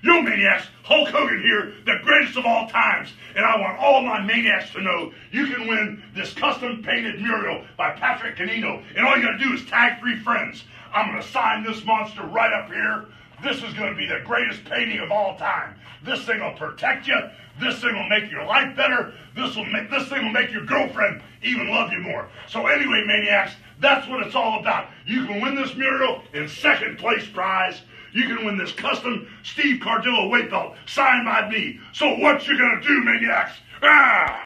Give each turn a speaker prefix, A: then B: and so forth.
A: Yo, maniacs, Hulk Hogan here, the greatest of all times. And I want all my maniacs to know you can win this custom painted mural by Patrick Ganino. And all you gotta do is tag three friends. I'm gonna sign this monster right up here. This is gonna be the greatest painting of all time. This thing will protect you. This thing will make your life better. This will make this thing will make your girlfriend even love you more. So anyway, maniacs, that's what it's all about. You can win this mural in second place prize. You can win this custom Steve Cardillo weight belt signed by me. So what you gonna do, maniacs? Ah!